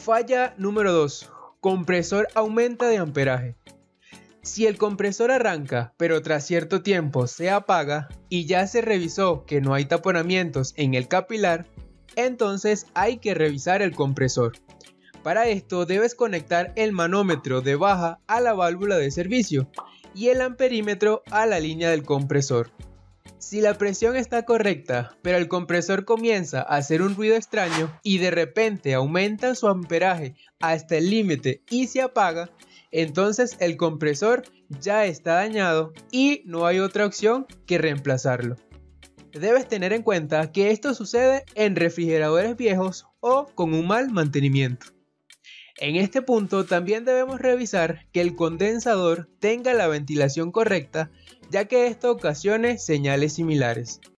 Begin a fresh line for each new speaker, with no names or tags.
Falla número 2. Compresor aumenta de amperaje. Si el compresor arranca, pero tras cierto tiempo se apaga y ya se revisó que no hay taponamientos en el capilar, entonces hay que revisar el compresor. Para esto debes conectar el manómetro de baja a la válvula de servicio y el amperímetro a la línea del compresor. Si la presión está correcta, pero el compresor comienza a hacer un ruido extraño y de repente aumenta su amperaje hasta el límite y se apaga, entonces el compresor ya está dañado y no hay otra opción que reemplazarlo. Debes tener en cuenta que esto sucede en refrigeradores viejos o con un mal mantenimiento. En este punto también debemos revisar que el condensador tenga la ventilación correcta ya que esto ocasione señales similares.